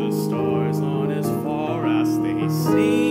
the stars on his as they see.